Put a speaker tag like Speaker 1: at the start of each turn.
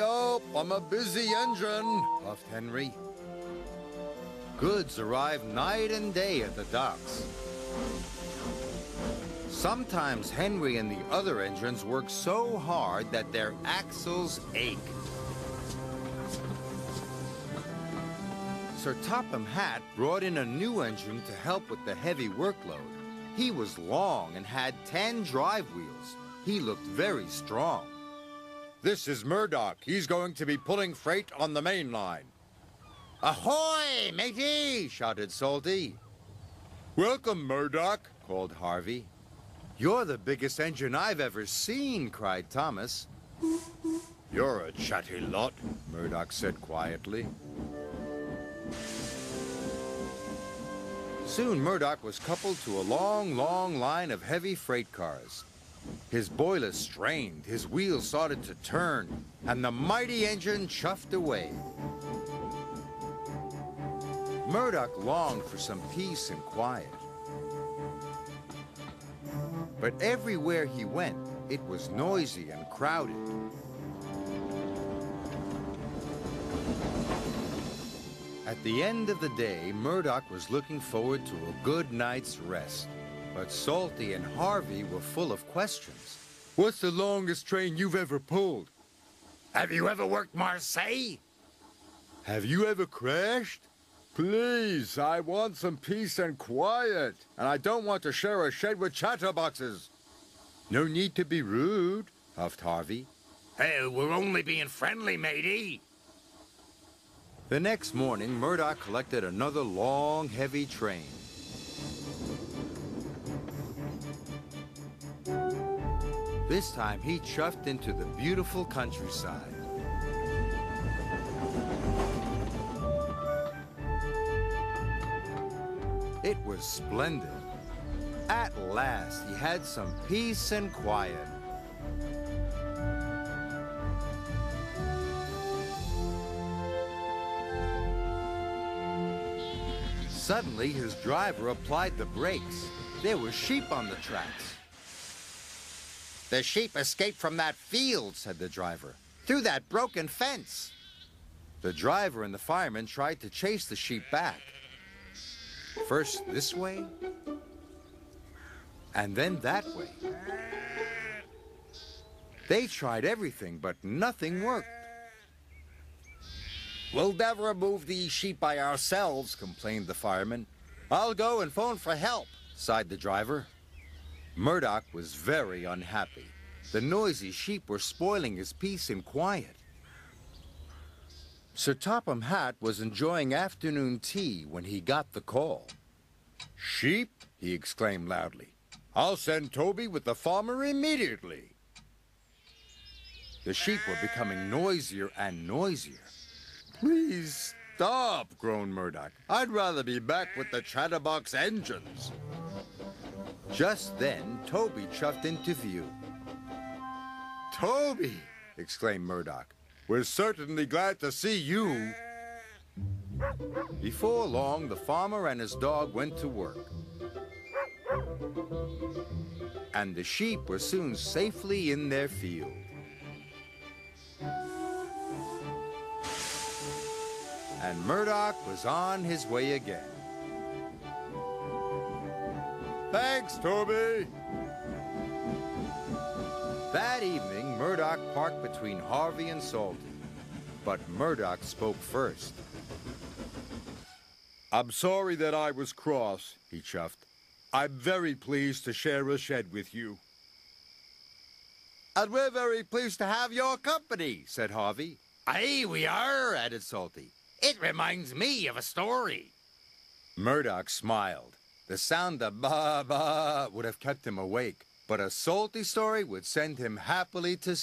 Speaker 1: Up, I'm a busy engine, puffed Henry. Goods arrive night and day at the docks. Sometimes Henry and the other engines work so hard that their axles ache. Sir Topham Hatt brought in a new engine to help with the heavy workload. He was long and had 10 drive wheels. He looked very strong. This is Murdoch. He's going to be pulling freight on the main line. Ahoy, matey! shouted Salty. Welcome, Murdoch, called Harvey. You're the biggest engine I've ever seen, cried Thomas. You're a chatty lot, Murdoch said quietly. Soon Murdoch was coupled to a long, long line of heavy freight cars. His boiler strained, his wheels started to turn, and the mighty engine chuffed away. Murdoch longed for some peace and quiet. But everywhere he went, it was noisy and crowded. At the end of the day, Murdoch was looking forward to a good night's rest. But Salty and Harvey were full of questions. What's the longest train you've ever pulled? Have you ever worked Marseille? Have you ever crashed? Please, I want some peace and quiet, and I don't want to share a shed with chatterboxes. No need to be rude, huffed Harvey.
Speaker 2: Hey, we're only being friendly, matey.
Speaker 1: The next morning, Murdoch collected another long, heavy train. This time, he chuffed into the beautiful countryside. It was splendid. At last, he had some peace and quiet. Suddenly, his driver applied the brakes. There were sheep on the tracks. The sheep escaped from that field, said the driver, through that broken fence. The driver and the fireman tried to chase the sheep back. First this way, and then that way. They tried everything, but nothing worked. We'll never remove these sheep by ourselves, complained the fireman. I'll go and phone for help, sighed the driver. Murdoch was very unhappy. The noisy sheep were spoiling his peace and quiet. Sir Topham Hatt was enjoying afternoon tea when he got the call. Sheep? he exclaimed loudly. I'll send Toby with the farmer immediately. The sheep were becoming noisier and noisier. Please stop, groaned Murdoch. I'd rather be back with the chatterbox engines. Just then, Toby chuffed into view. Toby, exclaimed Murdoch. We're certainly glad to see you. Before long, the farmer and his dog went to work. And the sheep were soon safely in their field. And Murdoch was on his way again. Thanks, Toby. That evening, Murdoch parked between Harvey and Salty. But Murdoch spoke first. I'm sorry that I was cross, he chuffed. I'm very pleased to share a shed with you. And we're very pleased to have your company, said Harvey.
Speaker 2: Aye, we are, added Salty. It reminds me of a story.
Speaker 1: Murdoch smiled. The sound of ba ba would have kept him awake, but a salty story would send him happily to